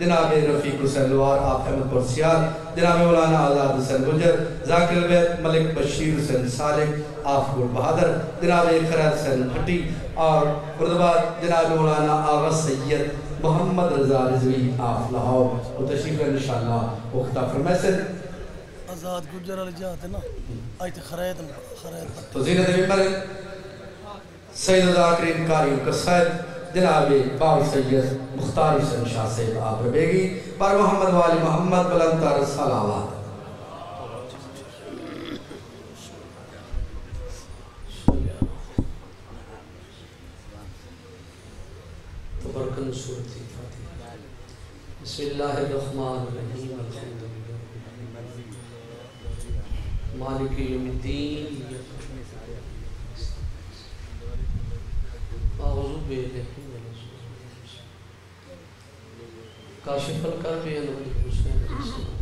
جناب رفیق حسین لوار آپ احمد پرسیار جناب مولانا آزاد حسین گجر ذاکر البیت ملک بشیر حسین صالح آف گل بہادر جناب خرید حسین بھٹی اور خردباد جناب مولانا آغا سید محمد رضا رضوی آف لاہور۔ وہ تشریف ہے انشاءاللہ وہ خطاب فرمائے سے آزاد گجر علی جاتے نا؟ آئی تے خرید تو زینت ممبر سید ذاکرین کاری قصائد جناب باو سید مختار حسین شاہ سے آپ ربیگی پر محمد والی محمد بلندر صلوات۔ تبرکن صورتی فاتحہ۔ بسم اللہ الرحمن الرحیم الحمد مالک یوم الدین کاشف القلب علی حسین علیہ السلام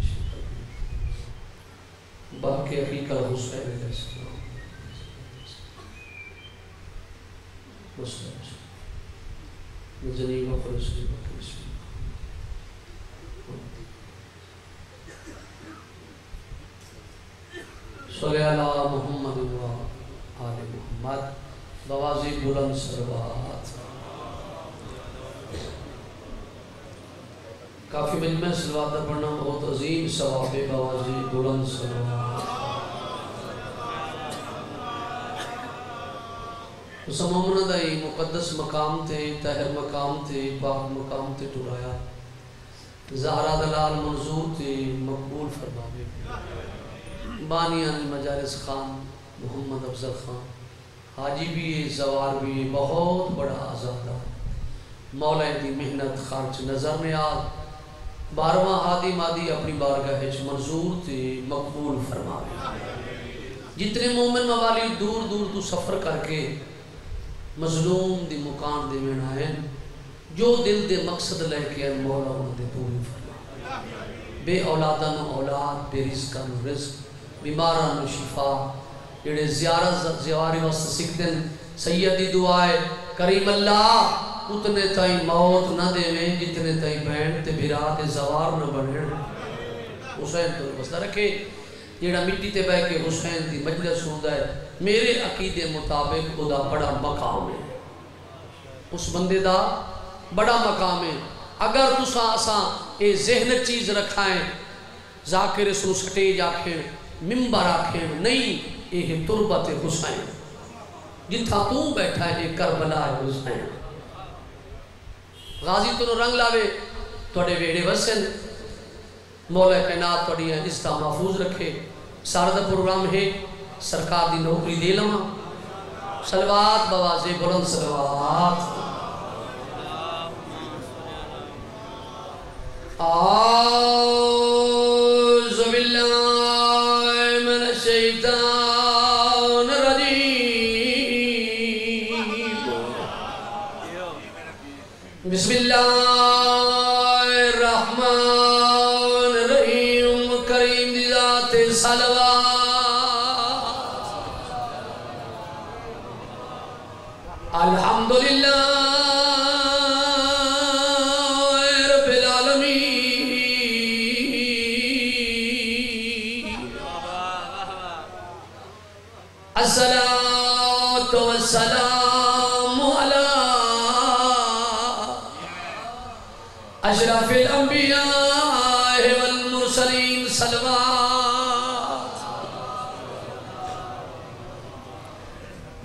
باقی حقیقہ حسین علیہ السلام مسلم نزنی وخلصی وخلصی صلی اللہ محمد و آل محمد بوازی بلند سروات کافی مجمع سلوات پڑھنا بہت عظیم ثواب ہے بوازی بلند سروات سمامنا دائی مقدس مقام تے تہر مقام تے، پاک مقام تے ٹرایا زہرہ دلال منظور تے مقبول فرماوے بانیان مجالس خان محمد افضل خان۔ حاجی بھی ہے، زوار بھی ہے، بہت بڑا آزادہ۔ مولا دی محنت خرچ نظر میں آد بارواں ہادی مادی اپنی بارگاہ منظور تے مقبول فرماوے۔ جتنے مومن موالی دور دور تو سفر کر کے مظلوم دی مکان دے میں آئے جو دل دے مقصد لے کے ان مولا انہوں دے پوری فرما بے اولادہ نو اولاد، بے رزقہ نو رزق بیمارہ نو شفا۔ جڑے زیارت زیواری واسطے سکھ دن سیدی دعائے کریم اللہ اتنے تائی موت نہ دے میں جتنے تائی بین تے بھرا تے زوار نہ بنے حسین تو بستا رکھے۔ جیڑا مٹی تے بہ کے حسین دی مجلس ہوندا ہے، میرے عقیدے مطابق خدا بڑا مقام ہے۔ اس بندے دا بڑا مقام ہے۔ اگر تسا آساں اے ذہن چیز رکھائیں، ذاکر سو سٹیج آکھیں ممبر آکھیں، نہیں یہ تربت حسین۔ جتھا تو بیٹھا ہے کربلا حسین۔ غازی تو رنگ لاوے توڑے ویڑے وسن مولا کائنات توڑی عزتہ محفوظ رکھے۔ سارا پروگرام ہے، سرکار دی نوکری دے لما سلوات بوازے بلند سلوات۔ آوز والسلام على أشرف الأنبياء والمرسلين صلوات.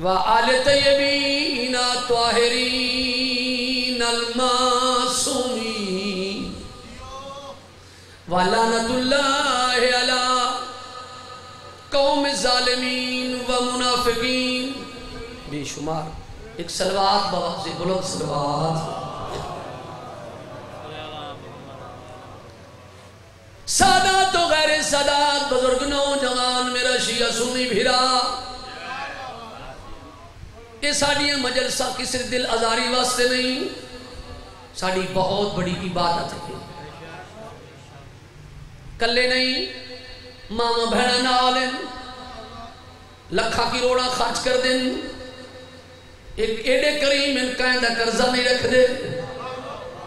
وآل طيبين الطاهرين المعصومين. ولعنة الله على قوم ظالمین و منافقین بے شمار، ایک سلوات بواز بلند سلوات۔ سادات و غیر سادات بزرگ نوجوان، میرا شیعہ سنی بھیرا۔ یہ ساڑیاں مجلسہ کسی دل ازاری واسطے نہیں ساڑی بہت بڑی عبادت ہے۔ کلے نہیں، ماما بھیڑا نہ آلیں لکھا کی روڑا خرچ کر دیں ایڈے کریم ان کا اندہ کرزہ نہیں رکھ دے۔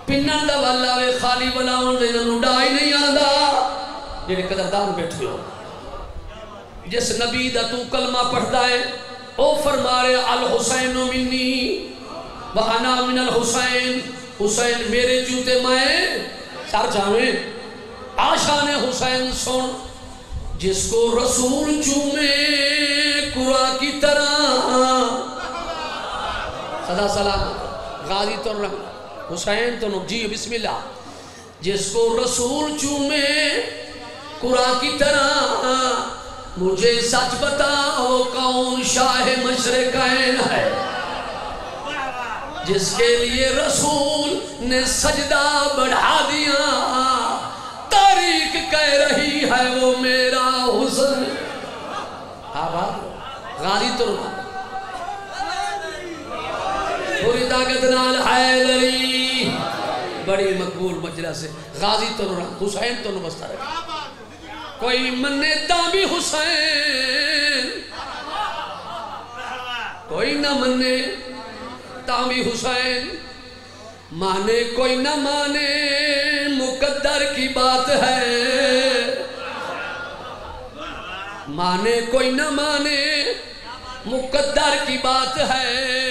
پنن دا والا وے خالی بلاون دے نو ڈائی نہیں آندا۔ جڑے قدردان بیٹھے ہو۔ جس نبی دا تو کلمہ پڑھدا ہے، او فرما رہے، الحسین منی۔ وانا من الحسین۔ حسین میرے جوتے میں سار جاویں آشان حسین سن۔ جس کو رسول چومے، قرآن کی طرح۔ صدا سلام غازی تو رحم حسین تو جی بسم اللہ۔ جس کو رسول چومے، قرآن کی طرح مجھے سچ بتاؤ کون شاہ مشرقین ہے۔ جس کے لیے رسول نے سجدہ بڑھا دیا۔ تاریخ کہہ رہی ہے وہ میرا حسن۔ ہاں آباد غازی تو پوری طاقت نال حیدری بڑی مقبول مجلس ہے۔ غازی تو حسین تو بستا رکھا کوئی منے تابی حسین۔ کوئی نہ منے تابی حسین۔ مانے کوئی نہ مانے، مقدر کی بات ہے۔ مانے کوئی نہ مانے، مقدر کی بات ہے۔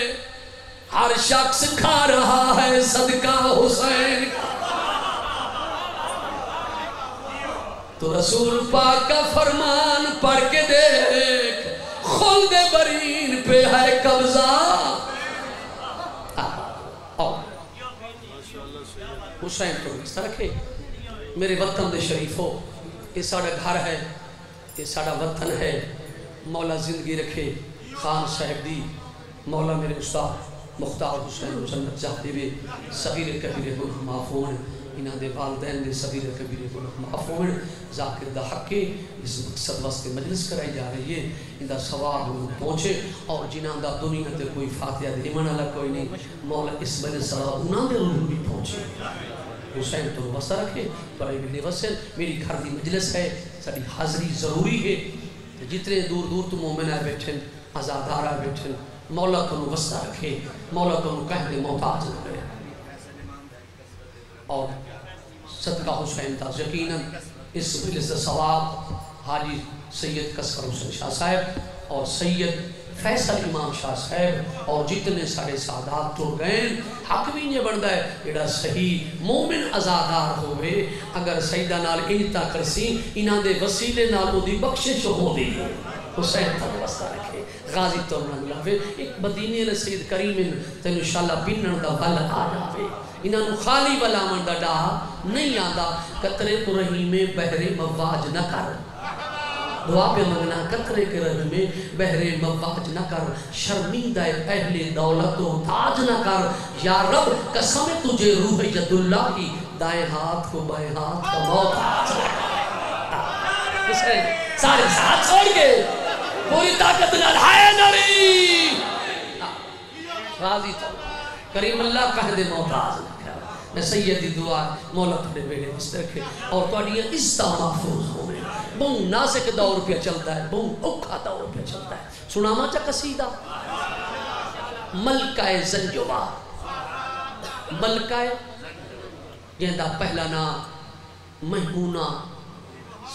ہر شخص کھا رہا ہے صدقہ حسین۔ تو رسول پاک کا فرمان پڑھ کے دیکھ خلد برین پہ ہے قبضہ۔ حسین تو اس طرح رکھے۔ میرے وطن دے شریف ہو یہ ساڑھا گھر ہے، یہ ساڑھا وطن ہے۔ مولا زندگی رکھے۔ خان صاحب دی، مولا میرے استاد۔ مختار حسین جنت جاتے ہوئے صغیر کبیر کو معفون انہاں دے والدین دے صغیر کبیر کو معفون ذاکر دا حق اس مقصد واسطے مجلس کرائی جا رہی ہے۔ ان دا ثواب پہنچے۔ اور جنہاں دا دنیا تے کوئی فاتحہ دے ایمان اللہ کوئی نہیں، مولا اس بنے ثواب انہاں دے روح بھی پہنچے۔ حسین تو وسط رکھے تو اے بلی وسل میری گھر دی مجلس ہے، ساری حاضری ضروری ہے۔ جتنے دور دور تو مومن آئے بیٹھیں آزادار آئے بیٹھیں مولا تو وسط رکھے، مولا تو کہہ دے محتاج نہ کرے۔ اور صدقہ حسین تا یقیناً اس مجلس ثواب حاجی سید کسر حسین شاہ صاحب اور سید فیصل امام شاہ صاحب اور جتنے سارے سادات ٹر گئے، حق بھی یہ بڑھتا ہے ایڈا صحیح مومن ازادار ہوئے، اگر سیدہ نال انتا کرسی انہاں دے وسیلے نال وہ دی بخشش ہو دی حسین تک وسطہ رکھے۔ غازی تو نہ لاوے ایک مدینے علیہ سید کریم تینو انشاءاللہ بنن دا ول آ جاوے۔ انہاں نو خالی ولا من دا ڈا نہیں آندا۔ قطرے تو رحیم بحر مواج نہ کر۔ دعا پہ منگنا قطرے کے رحم میں بحر مواج نہ کر۔ شرمندہ اہل دولت و تاج نہ کر۔ یا رب، قسم تجھے روح جد اللہ کی۔ دائیں ہاتھ کو بائیں ہاتھ کا موت۔ حسین سارے ساتھ چھوڑ کے۔ پوری طاقت نہ ہائے نری راضی تو. کریم اللہ کہہ دے محتاج میں سیدی دعا مولا تھوڑے بیڑے مست رکھے اور تو اڈیاں عزتہ محفوظ ہو میں بہن ناسک دور پہ چلتا ہے بہن اوکھا دور پہ چلتا ہے. سناما چا قصیدہ؟ ملکہ زنجوہ ملکہ جہندہ پہلا نام محمونہ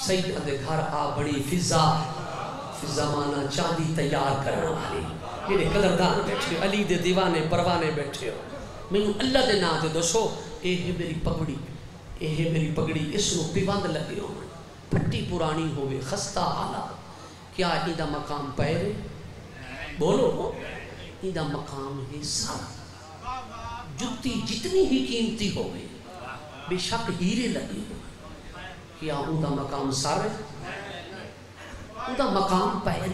سیدہ دے گھر آ بڑی فضا فضا مانا چاندی تیار کرنا والی۔ میرے قدردان بیٹھے علی دے دیوانے پروانے بیٹھے ہو۔ میں اللہ دے نا دے دسو، اے ہے میری پگڑی، اے ہے میری پگڑی، اس نو پیوند لگے ہو۔ پھٹی پرانی ہوئے خستہ حالا کیا ایدہ مقام پہرے بولو۔ ایدہ مقام ہے سر۔ جتی جتنی ہی قیمتی ہوئے بے شک ہیرے لگے ہو۔ کیا اندہ مقام سر ہے اندہ مقام پہرے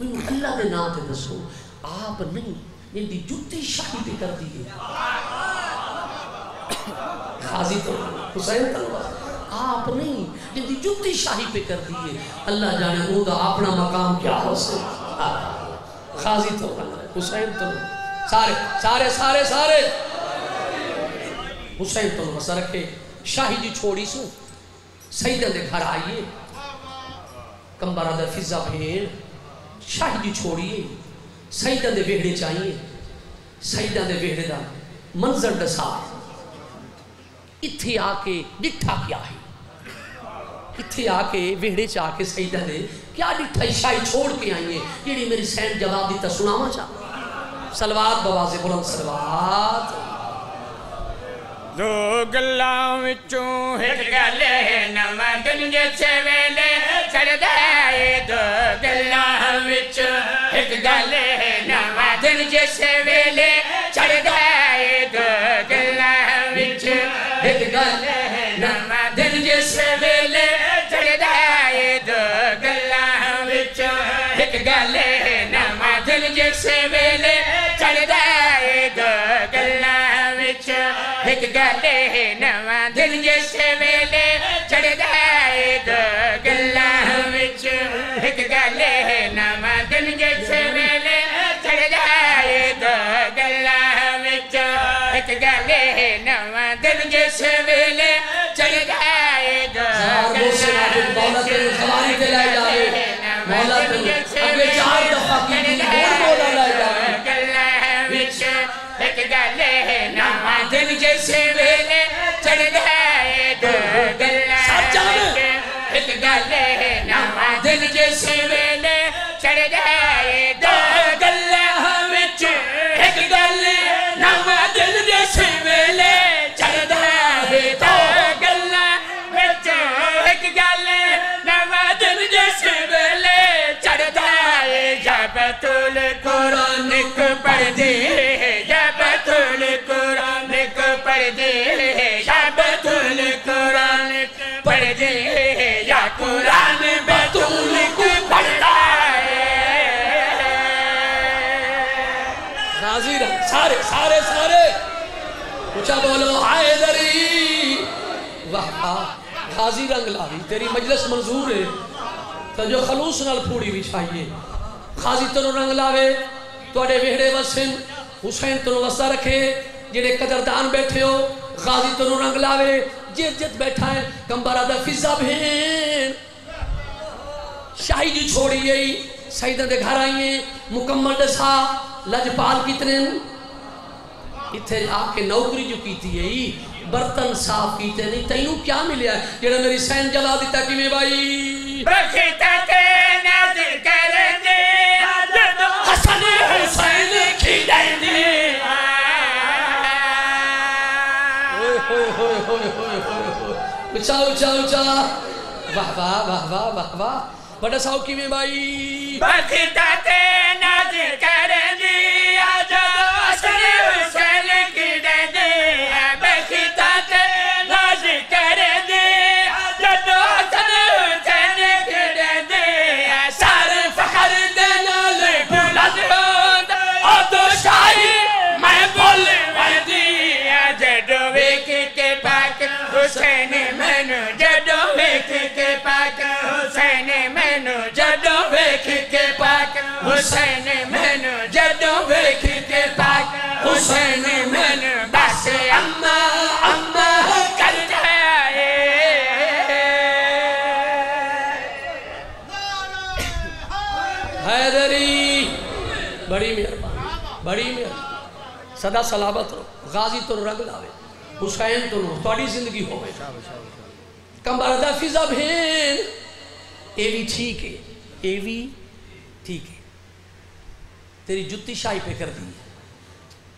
میں اللہ دے نا دے دسو آپ نہیں جن دی جتی شاہی پہ کر دیئے خاضی تو حسین تلوار آپ نہیں جن دی جتی شاہی پہ کر دیئے اللہ جانے او دا اپنا مقام کیا ہو سے خاضی تو حسین تو سارے سارے سارے سارے حسین تو بس رکھے شاہی جی چھوڑی سو سیدہ دے گھر آئیے کمبرہ در فضا بھین شاہی جی چھوڑیے سیدہ دے ویڑے چاہیے سیدہ دے ویڑے دا منظر دسا۔ اتھے آ کے ڈٹھا کیا ہے؟ اتھے آ کے ویڑے چ کے سیدہ نے کیا ڈٹھا شاہی چھوڑ کے آئی ہیں جیڑی یعنی میری سین جواب دیتا سناوا چاہ۔ سلوات بوازے بلند سلوات۔ دو گلاں وچوں ایک گل ہے نواں دن جیسے ویلے چڑھدا ہے دو گلاں وچ ایک گل ہے نواں ہے نواں دن جیسے ویلے چڑھدا ہے گلاں وچ ایک گل ہے نواں دن جیسے ویلے چڑھدا ہے دو گلاں وچ ایک گل ہے نواں دن ویلے چڑھدا ہے چار دفعہ کی بول ایک گل ہے نواں دن جیسے ویلے چڑھدا ہے دو جان۔ ایک گل ہے نواں دن جیسے ویلے چڑھدا ہے دو وچ ایک گل نواں دن جیسے ویلے چڑھدا ہے دو گلاں وچ ایک گل نواں دن جیسے ویلے جب تل قرآن پڑھ دے پڑھ یا قرآن بطول کو پڑھتا ہے غازی رہا سارے سارے سارے اچھا بولو آئے دری واہ غازی رنگ لاوی تیری مجلس منظور ہے تو جو خلوص نال پھوڑی بھی چاہیے غازی تنو رنگ لاوے توڑے ویڑے وسن حسین تنو وسا رکھے جڑے قدردان بیٹھے ہو غازی تنو رنگ لاوے جت جت بیٹھا ہے کمبرہ دا فضا بھین شاہی جی چھوڑی گئی سیدہ دے گھر آئی ہیں مکمل دسا لجپال کتنے؟ اتھے آ کے نوکری جو کیتی ہے برتن صاف کیتے نہیں تینوں کیا ملیا ہے؟ جڑا میری سین جلا دیتا کہ میں بھائی؟ بختا تے نظر کر دے جدو حسن حسین کھڑے دے اچھا اچھا اچھا واہ واہ واہ واہ واہ واہ۔ بڑا ساؤ کی میں بھائی۔ بختا تے نظر کر دے جدو مینو جدو ویک کے پاک، حسین مینو جدو ویک کے پاک، حسین مینو بس اما اما کر جائے۔ حیدری بڑی مہربانی بڑی مہربانی صدا سلامت رو، غازی تو رنگ لاوے، حسین تو نو توڑی زندگی ہوئے کمبردہ فضا بھین۔ اے بھی ٹھیک ہے اے بھی ٹھیک ہے۔ تیری جتی شاہی پہ کر دی۔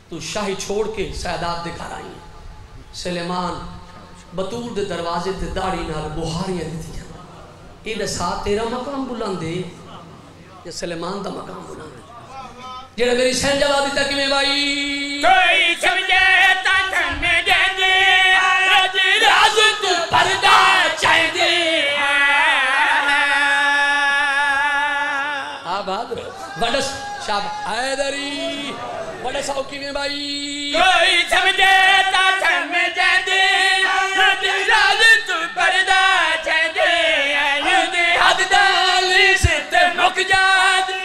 تو شاہی چھوڑ کے سیدات دکھا رہی ہیں سلیمان بطول دے دروازے دے داڑی نال بہاریاں دیتی جانا یہ دسا تیرا مقام بلندے۔ یا سلیمان دا مقام بلندے۔ جڑا میری سین جواب دیتا کہ میں بھائی؟ کوئی سمجھے تا تھن دے۔ دے راز راز تو پردہ بڑس آؤ کی میں بھائی کوئی سمجھے تا تھن دے دے راز راز تو پردہ چاہ دے دے حد دالی سے تے مک جاد میں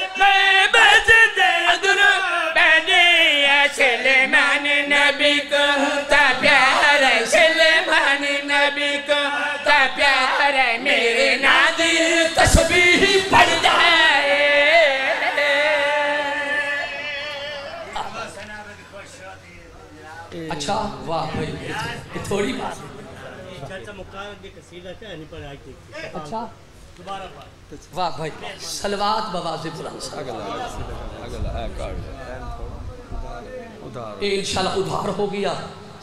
اچھا واہ بھائی، یہ تھوڑی بات ہے۔ اچھا۔ واہ بھائی سلوات بواز بلند سا یہ انشاءاللہ ادھار ہو گیا۔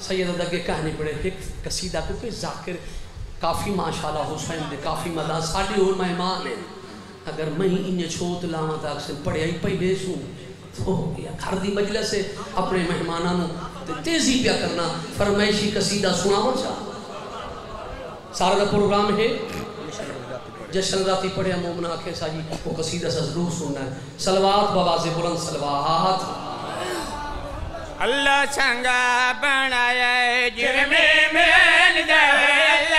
سید ادا کے کہنے پڑے ایک قصیدہ کو کہ ذاکر کافی ماشاءاللہ حسین دے کافی مدہ ساڑھی اور مہمان ہیں۔ اگر میں ہی انہیں چھوت لاما تھا اکسر پڑھے ہی پہلے سوں، تو ہو گیا۔ گھر دی مجلس سے اپنے مہمانانوں تیزی پیا کرنا فرمائشی قصیدہ سنا ہو چاہ۔ سارا دا پروگرام ہے۔ جشن راتی پڑھے ہم آکھے، سا ساجی وہ قصیدہ سا ضرور سننا ہے۔ سلوات بواز بلند سلوات۔ اللہ چنگا بنایا ہے جرمی محل دے۔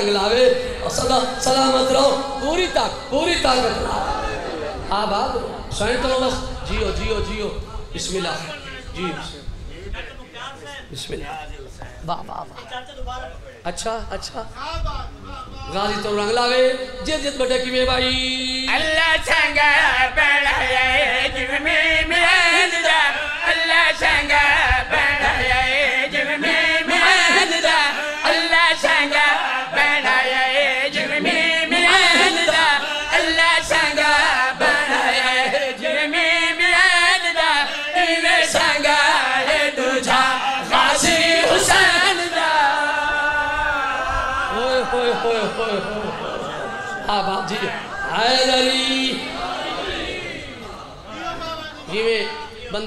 رنگ لاوے صدا سلامت رہو۔ پوری طاقت پوری طاقت لاوے آباد سوئن تو بس۔ جیو جیو جیو۔ بسم اللہ۔ جی بسم اللہ۔ واہ واہ واہ۔ اچھا اچھا۔ غازی تو رنگ لاوے۔ جت جت بٹے کی میں بھائی۔ اللہ سنگا بنایا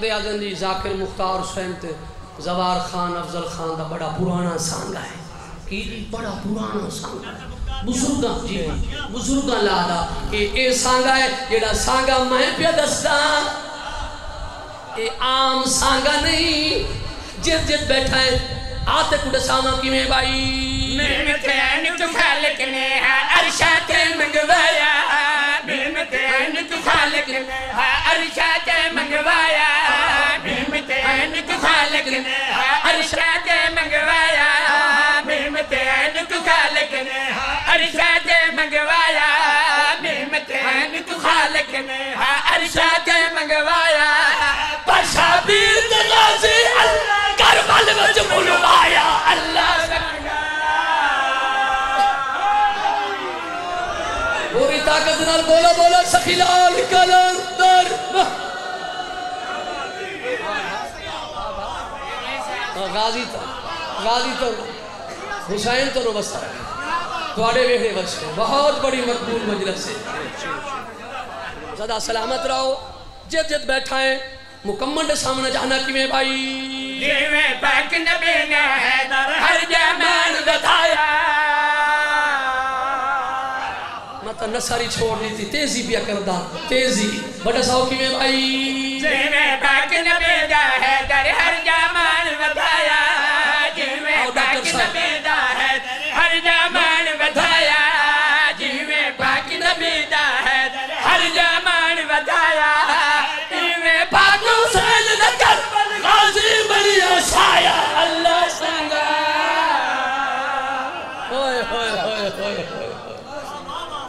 بندے آزن جی ذاکر مختار حسین تے زوار خان، افضل خان دا بڑا پرانا سانگا ہے۔ کی جی؟ بڑا پرانا سانگا۔ ہے بزرگاں جی ہاں۔ بزرگاں لادا کہ اے سانگا ہے جیڑا سانگا میں پیا دستا اے عام سانگا نہیں۔ جت جت بیٹھا ہے آتے کڑے ساما کی میں بھائی ممتین تو خالق نے ہے عرشات منگوایا۔ ممتین تو خالق نے ہے عرشات منگوایا۔ ممتین تو خالق نے ہے عرشات منگوایا۔ ممتین تو خالق نے ہے عرشات منگوایا۔ ممتین تو خالق نے ہے عرشات منگوایا۔ پشا بیر اللہ کربل وچ بلوایا اللہ پوری طاقت نال بولو بولو سخی لال غازی تو غازی تو حسین تو نبستا تواڑے ویڑے بچے بہت بڑی مقبول مجلس ہے۔ زدہ سلامت رہو۔ جت جت بیٹھا ہے۔ مکمل دے سامنے جانا کی میں بھائی؟ جیویں پاک نبی نے حیدر ہر جمان بتایا۔ مطلب نساری چھوڑ دی تھی تیزی پیا کردہ تیزی۔ بڑا ساو کی میں بھائی؟ جیویں پاک نبی دا حیدر ہر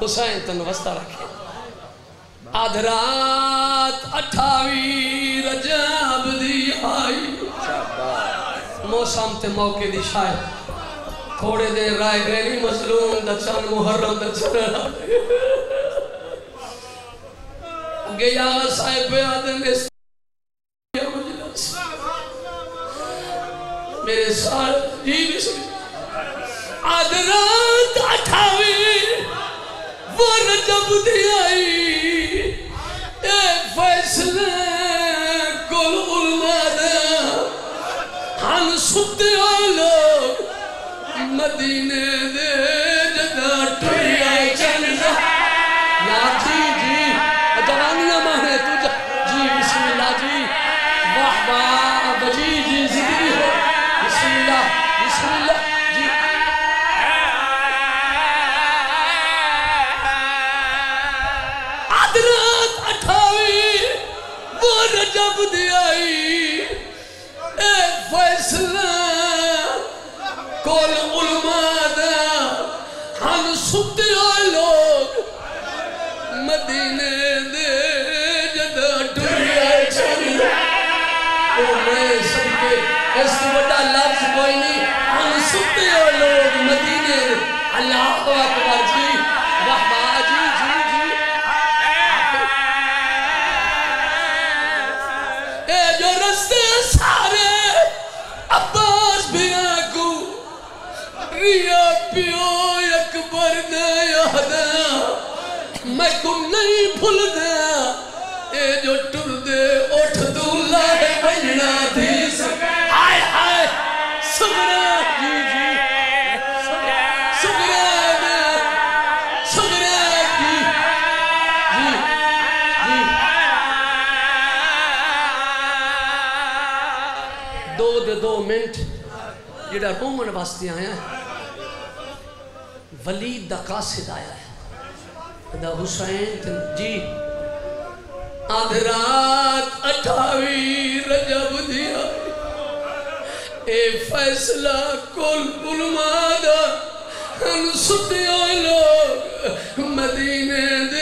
حسین تن وسطہ رکھے۔ آدھرات اٹھاوی رجب دی آئی۔ موسم تے موقع دی شاید۔ تھوڑے دیر رائے گئے نہیں مظلوم دا چند محرم دا چرنا گیا صاحب آدم اس میرے ساتھ جی بھی بسم اللہ آدرات اٹھاوی وہ رجب دی آئی۔ اے فیصلے کل علماء ہن ستے ہوئے لوگ مدینے دے۔ لوگ اللہ اکبر جی رحمہ جی جی جی۔ اے جو رستے سارے عباس بھی آگو ریا پیو اکبر دے یادا میں کو نہیں بھول دیا اے جو ٹر دے اٹھ دولا ہے بننا تھی واسطے آیا ہے۔ ولید دا قاصد آیا ہے۔ دا حسین جی۔ آدھ رات اٹھاوی رجب دیا اے فیصلہ کل علماء دا۔ ہم ستے ہوئے لوگ مدینے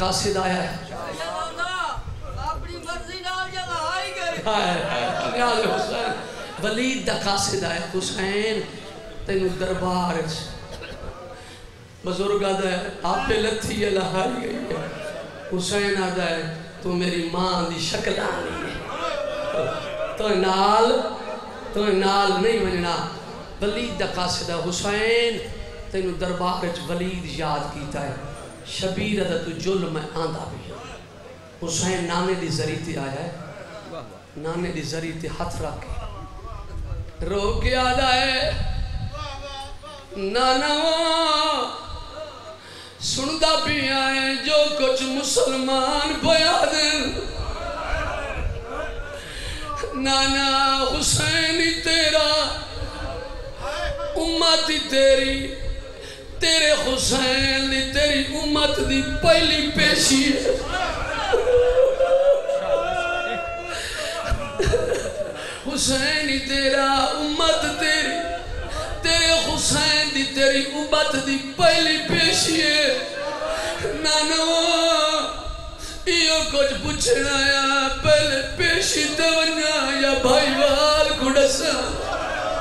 قاصد آیا ہے۔ اپنی مرضی نال جگہ آئی گئے حسین ولید دا قاصد آیا حسین، تینو دربار بزرگ آدھا ہے، آپ پہ لتھی ہے لہائی گئی ہے۔ حسین آدھا ہے، تو میری ماں دی شکل آنی ہے۔ تو نال تو نال نہیں مننا۔ ولید دا قاصدہ حسین، تینو دربار چ ولید یاد کیتا ہے۔ شبیر دا تو جل میں آندہ بھی حسین نانے دی ذریعہ تے آیا ہے۔ نانے دی ذریعہ تے ہاتھ رکھ کے۔ رو کے آدھا ہے۔ نانا سندا بھی آئے جو کچھ مسلمان پیا دن نانا حسین تیرا امت ہی تیری تیرے حسین دی تیری امت دی پہلی پیشی ہے۔ حسین ہی تیرا امت تیری، تیرے حسین دی تیری امت دی پہلی پیشی ہے۔ نانو ایو کچھ پوچھنا یا پہلے پیشی تے ونیا یا بھائی وال کڑسا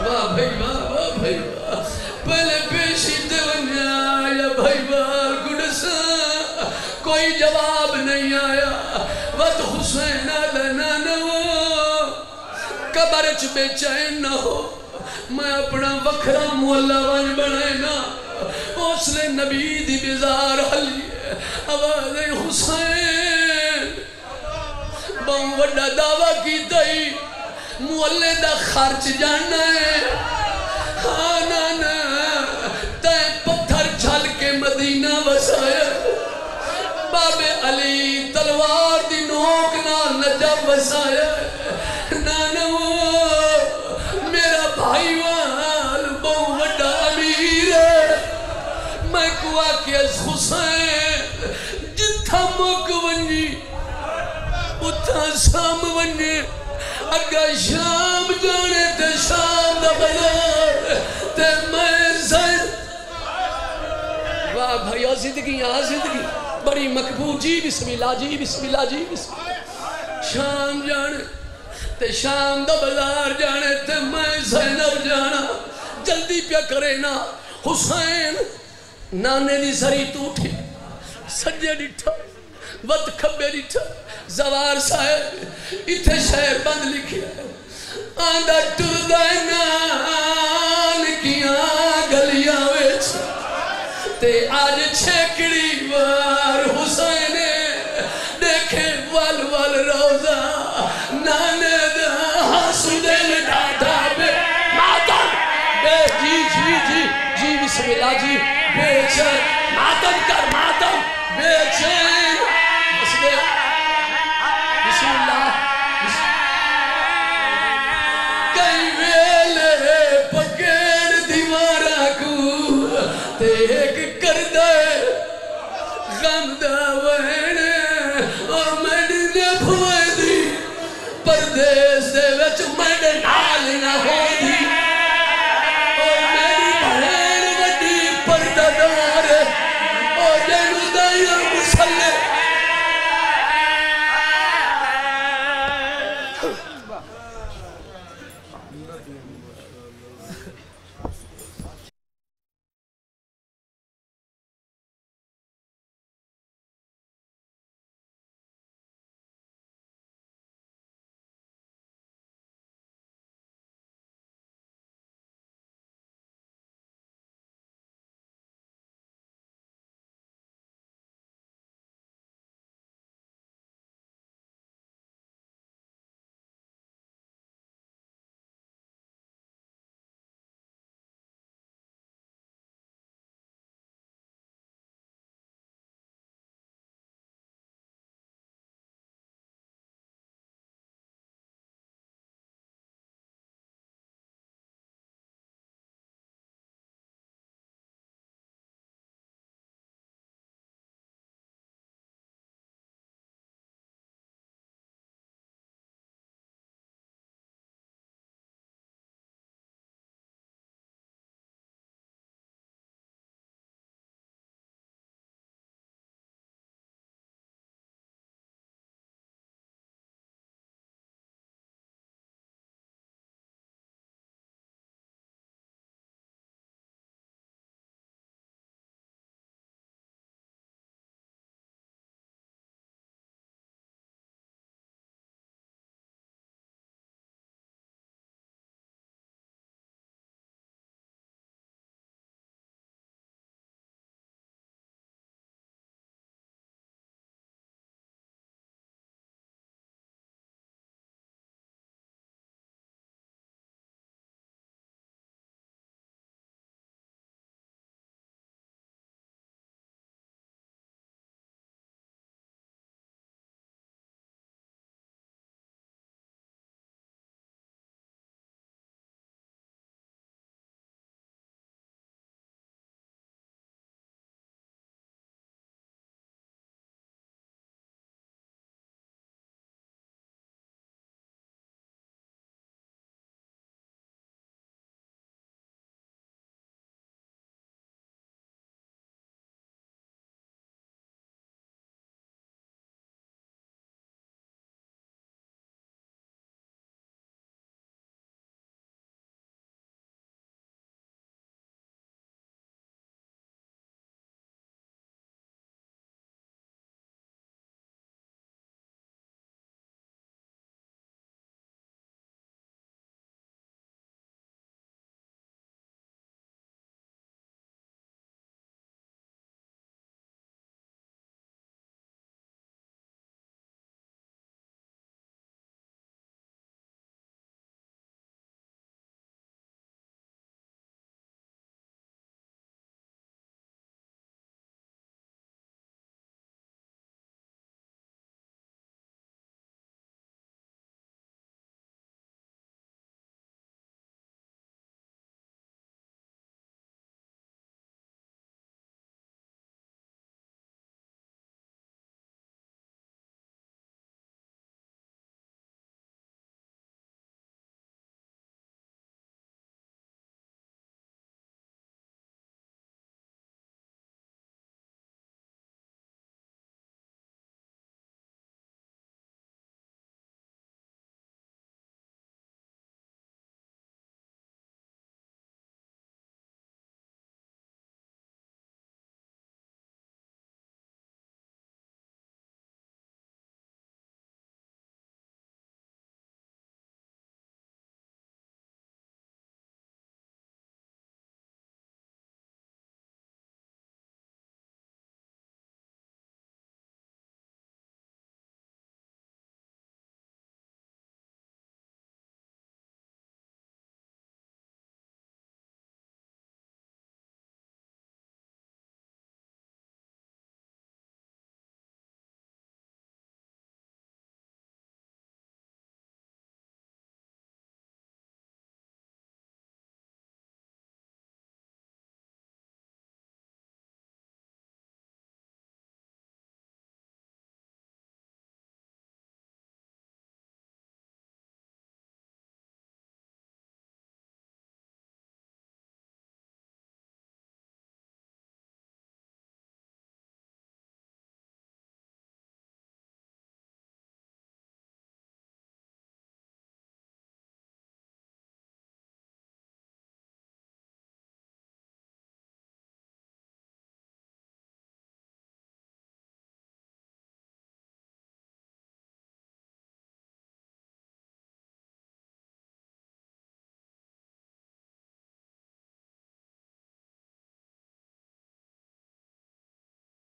واہ بھائی واہ واہ بھائی واہ۔ پہلے پیشی تے ونیا یا بھائی وال کڑسا کوئی جواب نہیں آیا۔ وقت حسین آدھا نانو، قبر چ بے چین نہ ہو۔ میں اپنا وکھرا مولا ون بنائے اس نے نبی دی بیزار حلی۔ آواز حسین۔ بہن وڈا دعویٰ کی تئی مولے دا خرچ جانا ہے۔ ہاں نانا۔ تے جناب علی تلوار دی نوک نال نجب وسایا نانو میرا بھائی وال بہو وڈا امیر میں کو آکے از حسین، جتھا موک ونجی اتھا سام ونجی۔ اگا شام جانے تے شام دا بنا، تے میں زائد واہ بھائیو زندگی یہاں زندگی۔ بڑی مقبول جی بسم اللہ جی بسم اللہ جی بسم اللہ۔ شام جانے تے شام دا بازار جانے تے میں زینب جانا جلدی پیا کرے نا۔ حسین، نانے دی سری توٹھی سجے ڈٹھا وقت کھبے ڈٹھا زوار صاحب اتھے شہر بند لکھیا۔ آندہ ٹردہ نان کیاں گلیاں ویچ تے آج چھکڑی وار حسین دیکھے ول ول روزہ نانے دا ہاں دل